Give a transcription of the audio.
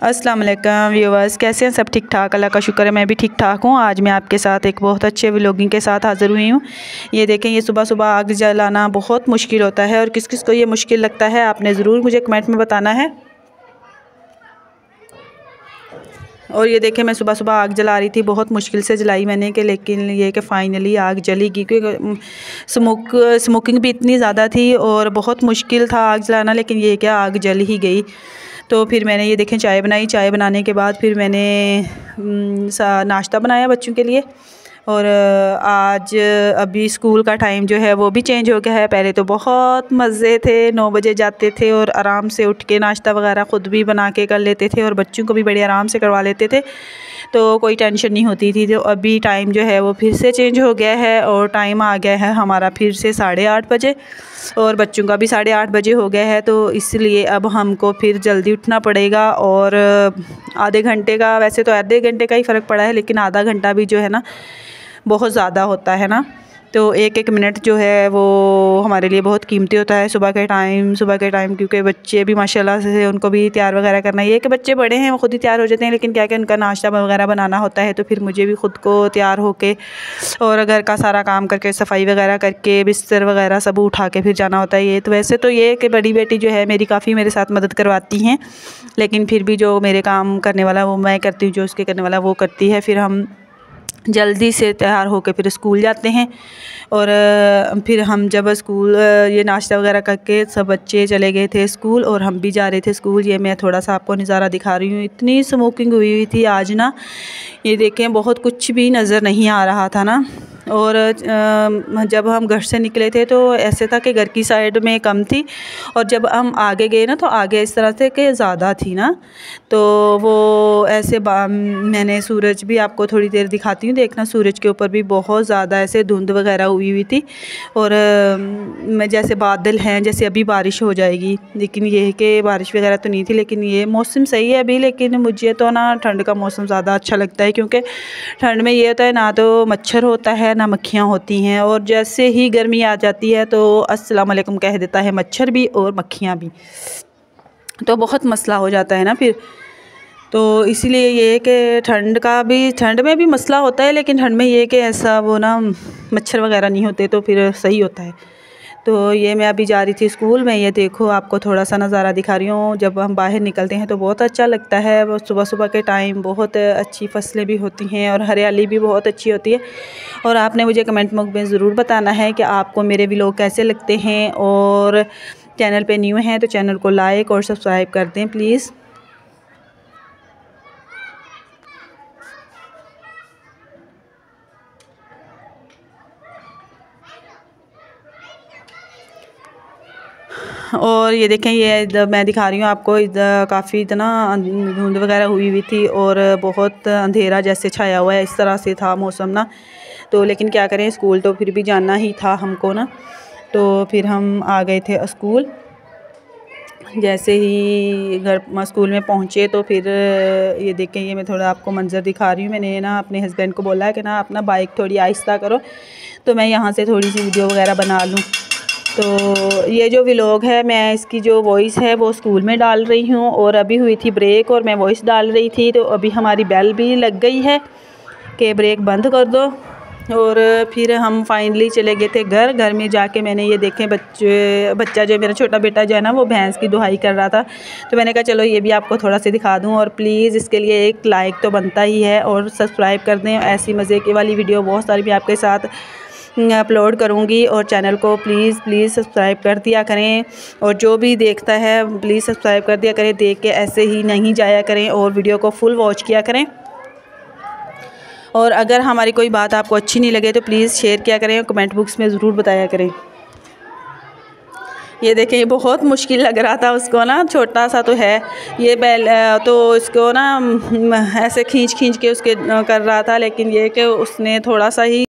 अस्सलाम वालेकुम व्यूवर्स, कैसे हैं सब ठीक ठाक अल्लाह का शुक्र है, मैं भी ठीक ठाक हूँ। आज मैं आपके साथ एक बहुत अच्छे व्लॉगिंग के साथ हाज़िर हुई हूँ। ये देखें, ये सुबह सुबह आग जलाना बहुत मुश्किल होता है और किस किस को ये मुश्किल लगता है, आपने ज़रूर मुझे कमेंट में बताना है। और ये देखें, मैं सुबह सुबह आग जला रही थी, बहुत मुश्किल से जलाई मैंने कि लेकिन ये कि फ़ाइनली आग जलेगी क्योंकि स्मोक स्मोकिंग भी इतनी ज़्यादा थी और बहुत मुश्किल था आग जलाना, लेकिन ये क्या, आग जल ही गई। तो फिर मैंने ये देखें, चाय बनाई। चाय बनाने के बाद फिर मैंने नाश्ता बनाया बच्चों के लिए। और आज अभी स्कूल का टाइम जो है वो भी चेंज हो गया है। पहले तो बहुत मज़े थे, नौ बजे जाते थे और आराम से उठ के नाश्ता वगैरह ख़ुद भी बना के कर लेते थे और बच्चों को भी बड़े आराम से करवा लेते थे। तो कोई टेंशन नहीं होती थी। तो अभी टाइम जो है वो फिर से चेंज हो गया है और टाइम आ गया है हमारा फिर से साढ़े आठ बजे और बच्चों का भी साढ़े आठ बजे हो गया है। तो इसलिए अब हमको फिर जल्दी उठना पड़ेगा और आधे घंटे का वैसे तो आधे घंटे का ही फ़र्क पड़ा है, लेकिन आधा घंटा भी जो है ना बहुत ज़्यादा होता है ना। तो एक एक मिनट जो है वो हमारे लिए बहुत कीमती होता है सुबह के टाइम, सुबह के टाइम क्योंकि बच्चे भी माशाल्लाह से उनको भी तैयार वगैरह करना ये कि बच्चे बड़े हैं, वो खुद ही तैयार हो जाते हैं, लेकिन क्या क्या उनका नाश्ता वगैरह बनाना होता है तो फिर मुझे भी ख़ुद को तैयार होके और घर का सारा काम करके, सफ़ाई वगैरह करके, बिस्तर वगैरह सब उठा के फिर जाना होता है ये। तो वैसे तो ये कि बड़ी बेटी जो है मेरी काफ़ी मेरे साथ मदद करवाती हैं, लेकिन फिर भी जो मेरे काम करने वाला वो मैं करती हूँ, जो उसके करने वाला वो करती है, फिर हम जल्दी से तैयार होकर फिर स्कूल जाते हैं और फिर हम जब स्कूल ये नाश्ता वगैरह करके सब बच्चे चले गए थे स्कूल और हम भी जा रहे थे स्कूल। ये मैं थोड़ा सा आपको नज़ारा दिखा रही हूँ। इतनी स्मोकिंग हुई हुई थी आज ना। ये देखें, बहुत कुछ भी नज़र नहीं आ रहा था ना। और जब हम घर से निकले थे तो ऐसे था कि घर की साइड में कम थी और जब हम आगे गए ना तो आगे इस तरह से कि ज़्यादा थी ना। तो वो ऐसे मैंने सूरज भी आपको थोड़ी देर दिखाती हूँ, देखना सूरज के ऊपर भी बहुत ज़्यादा ऐसे धुंध वगैरह हुई हुई थी और, मैं, जैसे बादल हैं, जैसे अभी बारिश हो जाएगी, लेकिन ये कि बारिश वगैरह तो नहीं थी, लेकिन ये मौसम सही है अभी, लेकिन मुझे तो ना ठंड का मौसम ज़्यादा अच्छा लगता है, क्योंकि ठंड में ये होता है ना तो मच्छर होता है ना मक्खियाँ होती हैं और जैसे ही गर्मी आ जाती है तो अस्सलाम वालेकुम कह देता है मच्छर भी और मक्खियाँ भी। तो बहुत मसला हो जाता है ना फिर। तो इसीलिए ये कि ठंड का भी, ठंड में भी मसला होता है लेकिन ठंड में ये कि ऐसा वो ना मच्छर वगैरह नहीं होते तो फिर सही होता है। तो ये मैं अभी जा रही थी स्कूल में, ये देखो आपको थोड़ा सा नज़ारा दिखा रही हूँ। जब हम बाहर निकलते हैं तो बहुत अच्छा लगता है, वो सुबह सुबह के टाइम बहुत अच्छी फ़सलें भी होती हैं और हरियाली भी बहुत अच्छी होती है। और आपने मुझे कमेंट बॉक्स में ज़रूर बताना है कि आपको मेरे व्लॉग कैसे लगते हैं और चैनल पे न्यू हैं तो चैनल को लाइक और सब्सक्राइब कर दें, प्लीज़। और ये देखें, ये मैं दिखा रही हूँ आपको काफ़ी इतना धुंध वगैरह हुई हुई थी और बहुत अंधेरा जैसे छाया हुआ है, इस तरह से था मौसम ना। तो लेकिन क्या करें, स्कूल तो फिर भी जाना ही था हमको ना। तो फिर हम आ गए थे स्कूल। जैसे ही घर स्कूल में पहुँचे तो फिर, ये देखें, ये मैं थोड़ा आपको मंज़र दिखा रही हूँ। मैंने ना अपने हस्बैंड को बोला है कि ना, अपना बाइक थोड़ी आहिस्ता करो तो मैं यहाँ से थोड़ी सी वीडियो वगैरह बना लूँ। तो ये जो व्लॉग है, मैं इसकी जो वॉइस है, वो स्कूल में डाल रही हूँ और अभी हुई थी ब्रेक और मैं वॉइस डाल रही थी तो अभी हमारी बेल भी लग गई है कि ब्रेक बंद कर दो। और फिर हम फाइनली चले गए थे घर। घर में जाके मैंने ये देखे, बच्चे, बच्चा जो मेरा छोटा बेटा जो है ना, वो भैंस की दुहाई कर रहा था। तो मैंने कहा, चलो ये भी आपको थोड़ा सा दिखा दूँ और प्लीज़ इसके लिए एक लाइक तो बनता ही है और सब्सक्राइब कर दें। ऐसी मज़े की वाली वीडियो बहुत सारी भी आपके साथ अपलोड करूँगी और चैनल को प्लीज़ प्लीज़ सब्सक्राइब कर दिया करें। और जो भी देखता है, प्लीज़ सब्सक्राइब कर दिया करें, देख के ऐसे ही नहीं जाया करें और वीडियो को फुल वॉच किया करें। और अगर हमारी कोई बात आपको अच्छी नहीं लगे तो प्लीज़ शेयर किया करें कमेंट बुक्स में ज़रूर बताया करें। ये देखें बहुत मुश्किल लग रहा था उसको ना, छोटा सा तो है। ये बैल तो इसको ना ऐसे खींच खींच के उसके कर रहा था, लेकिन ये कि उसने थोड़ा सा ही